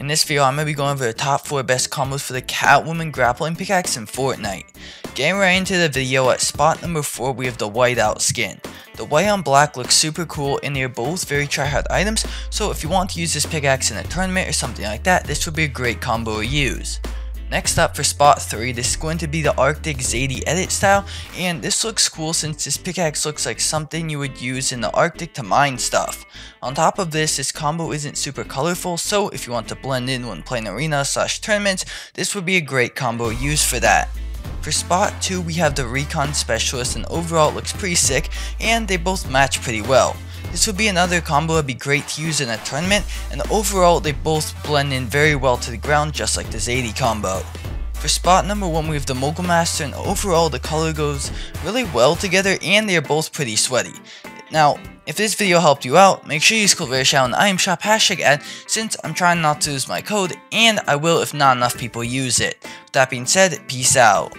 In this video, I'm going to be going over the top 4 best combos for the Catwoman grappling pickaxe in Fortnite. Getting right into the video, at spot number 4 we have the whiteout skin. The white on black looks super cool and they are both very tryhard items, so if you want to use this pickaxe in a tournament or something like that, this would be a great combo to use. Next up for spot 3, this is going to be the Arctic Zadie edit style, and this looks cool since this pickaxe looks like something you would use in the Arctic to mine stuff. On top of this, this combo isn't super colorful, so if you want to blend in when playing arena slash tournaments, this would be a great combo used for that. For spot 2, we have the Recon Specialist, and overall it looks pretty sick, and they both match pretty well. This would be another combo that would be great to use in a tournament, and overall they both blend in very well to the ground just like the Zadie combo. For spot number 1 we have the Mogul Master and overall the color goes really well together and they are both pretty sweaty. Now, if this video helped you out, make sure you use code RareShadow and item shop hashtag ad since I'm trying not to lose my code and I will if not enough people use it. With that being said, peace out.